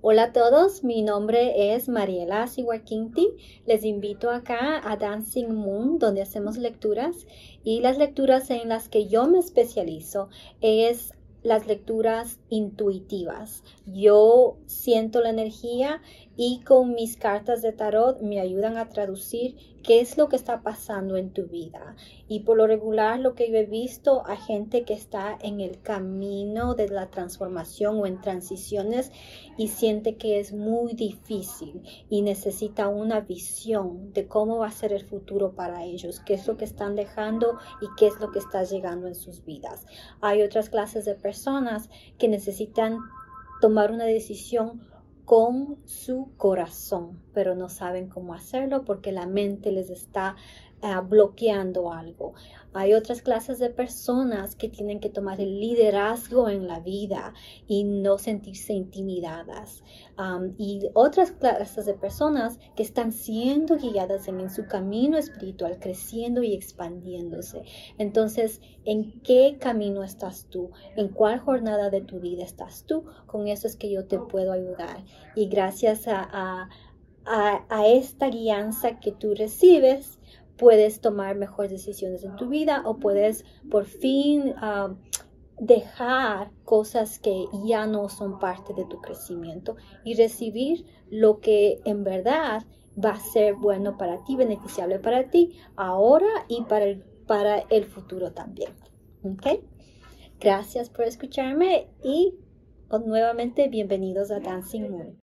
Hola a todos, mi nombre es Mariela Siwakinti. Les invito acá a Dancing Moon, donde hacemos lecturas y las lecturas en las que yo me especializo es las lecturas intuitivas. Yo siento la energía y con mis cartas de tarot me ayudan a traducir qué es lo que está pasando en tu vida. Y por lo regular lo que yo he visto a gente que está en el camino de la transformación o en transiciones y siente que es muy difícil y necesita una visión de cómo va a ser el futuro para ellos, qué es lo que están dejando y qué es lo que está llegando en sus vidas. Hay otras clases de personas que necesitan tomar una decisión con su corazón, pero no saben cómo hacerlo porque la mente les está bloqueando algo. Hay otras clases de personas que tienen que tomar el liderazgo en la vida y no sentirse intimidadas. Y otras clases de personas que están siendo guiadas en, en su camino espiritual, creciendo y expandiéndose. Entonces, ¿en qué camino estás tú? ¿En cuál jornada de tu vida estás tú? Con eso es que yo te puedo ayudar. Y gracias a, a, a, a esta guianza que tú recibes, puedes tomar mejores decisiones en tu vida o puedes por fin uh, dejar cosas que ya no son parte de tu crecimiento y recibir lo que en verdad va a ser bueno para ti, beneficiable para ti ahora y para el, para el futuro también. ¿Ok? Gracias por escucharme y nuevamente bienvenidos a Dancing Moon.